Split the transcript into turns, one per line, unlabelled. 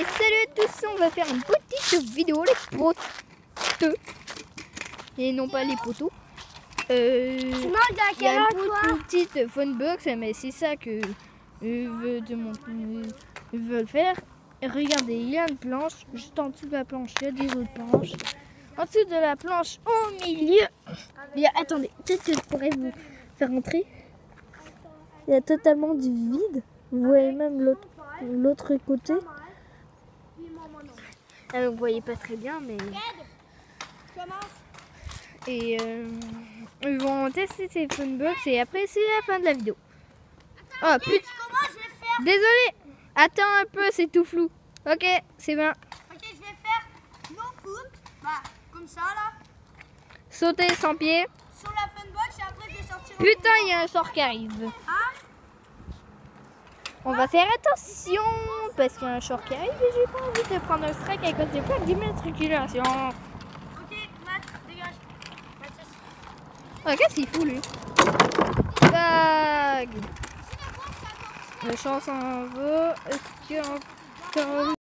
Et salut à tous, on va faire une petite vidéo les potes. Et non pas les poteaux. Euh, il y a une petite funbox, mais c'est ça que je veux je veux le faire. Et regardez, il y a une planche, juste en dessous de la planche, il y a des autres planches. En dessous de la planche, au milieu, il y a, attendez, peut-être que je pourrais vous faire entrer? Il y a totalement du vide. Vous voyez même l'autre côté. Ah, vous voyez pas très bien, mais. Et euh, ils vont tester ces funbox et après c'est la fin de la vidéo. Oh putain,
Comment je vais faire?
Désolé. Attends un peu, c'est tout flou. Ok, c'est bien.
Ok, je vais faire no foot. Bah, comme ça là.
Sauter sans pied.
Sur la funbox et après je vais sortir. au
Putain, il y a un sort qui arrive.
Hein?
On va faire attention parce qu'il y a un short qui arrive et j'ai pas envie de prendre un strike à cause des plaques d'immatriculation.
Ok, Matt, dégage. Mathis.
Oh, qu'est-ce qu'il fout lui? Tag La chance en vaut. Est-ce qu'il y a encore